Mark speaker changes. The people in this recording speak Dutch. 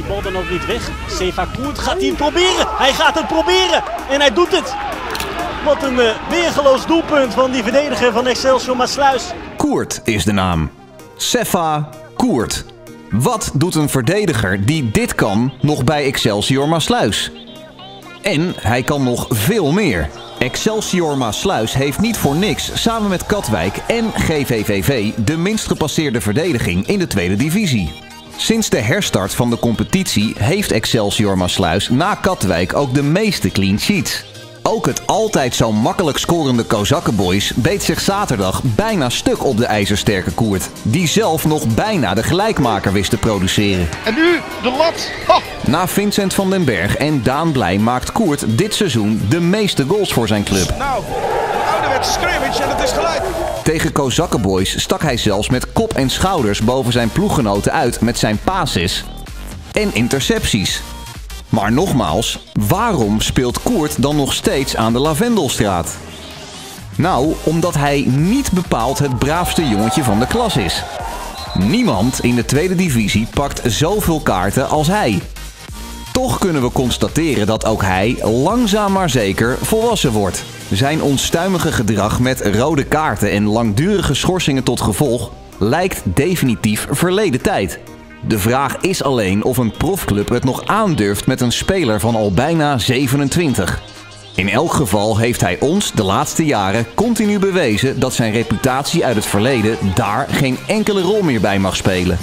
Speaker 1: die bal dan ook niet weg. Seva Koert gaat hij proberen. Hij gaat het proberen. En hij doet het. Wat een uh, weergeloos doelpunt van die verdediger van Excelsior Maasluis.
Speaker 2: Koert is de naam. Sefa Koert. Wat doet een verdediger die dit kan nog bij Excelsior Maasluis? En hij kan nog veel meer. Excelsior Maasluis heeft niet voor niks samen met Katwijk en GVVV de minst gepasseerde verdediging in de tweede divisie. Sinds de herstart van de competitie heeft Excelsior Maasluis na Katwijk ook de meeste clean sheets. Ook het altijd zo makkelijk scorende Kozakkenboys beet zich zaterdag bijna stuk op de ijzersterke Koert. Die zelf nog bijna de gelijkmaker wist te produceren.
Speaker 3: En nu de lat. Ha!
Speaker 2: Na Vincent van den Berg en Daan Blij maakt Koert dit seizoen de meeste goals voor zijn club.
Speaker 3: Nou, een ouderwetse scrimmage en het is gelijk.
Speaker 2: Tegen Kozakkenboys stak hij zelfs met kop en schouders boven zijn ploeggenoten uit met zijn passes en intercepties. Maar nogmaals, waarom speelt Koert dan nog steeds aan de Lavendelstraat? Nou, omdat hij niet bepaald het braafste jongetje van de klas is. Niemand in de tweede divisie pakt zoveel kaarten als hij. Toch kunnen we constateren dat ook hij langzaam maar zeker volwassen wordt. Zijn onstuimige gedrag met rode kaarten en langdurige schorsingen tot gevolg lijkt definitief verleden tijd. De vraag is alleen of een profclub het nog aandurft met een speler van al bijna 27. In elk geval heeft hij ons de laatste jaren continu bewezen dat zijn reputatie uit het verleden daar geen enkele rol meer bij mag spelen.